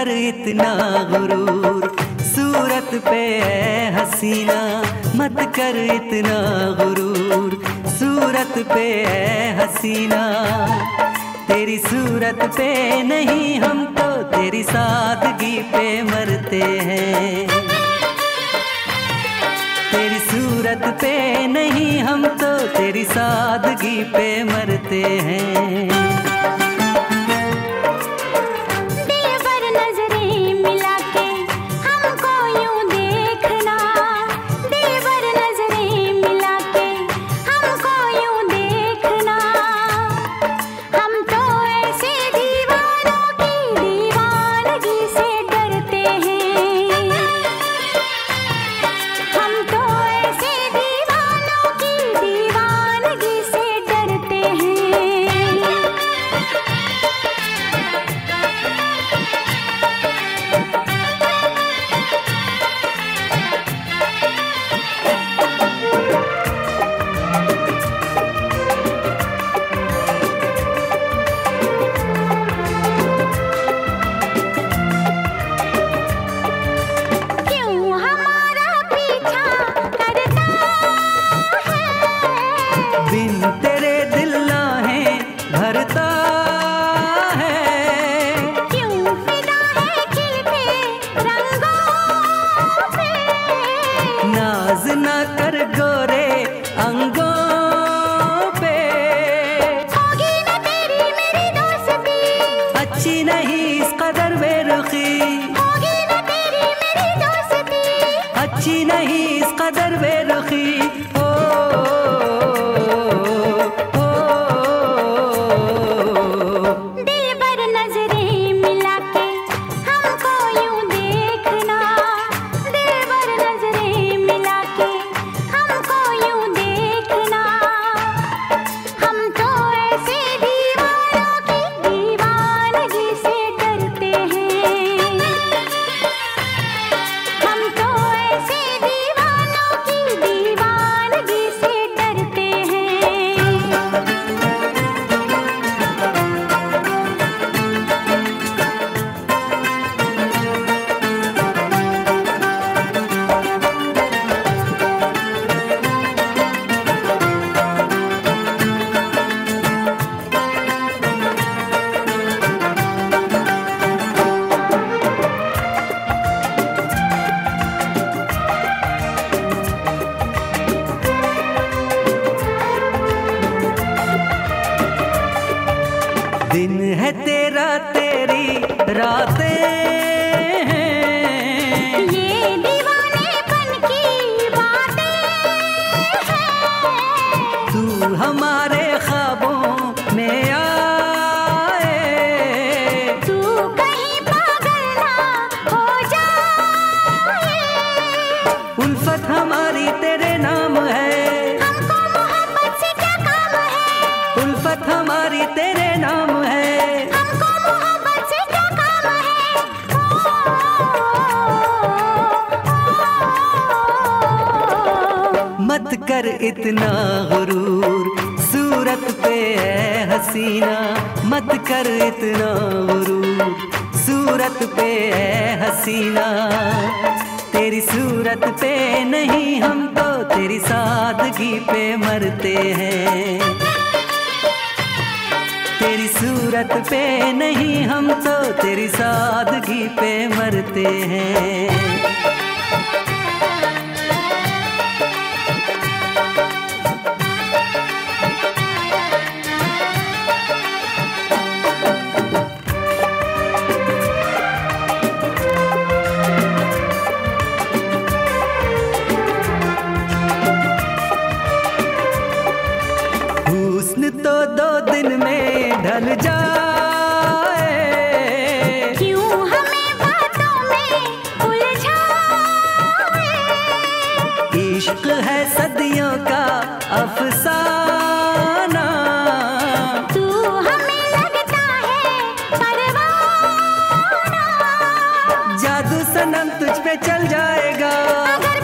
कर इतना गुरूर, सूरत पे है हसीना, मत कर इतना गुरूर, सूरत पे है हसीना। तेरी सूरत पे नहीं हम तो तेरी सादगी पे मरते हैं। तेरी सूरत पे नहीं हम तो तेरी सादगी पे मरते हैं। कदर बेरुखी। होगी ना तेरी मेरी दोस्ती। अच्छी नहीं इस कदर बेरुखी। इतना गुरूर, सूरत पे है हसीना। मत कर इतना गुरूर, सूरत पे है हसीना। तेरी सूरत पे नहीं हम तो तेरी सादगी पे मरते हैं। तेरी सूरत पे नहीं हम तो तेरी सादगी पे मरते हैं। ढल जाए। क्यों हमें बातों में उलझाए? इश्क है सदियों का अफसाना। तू हमें लगता है परवाना। जादू सनम तुझ पे चल जाएगा। अगर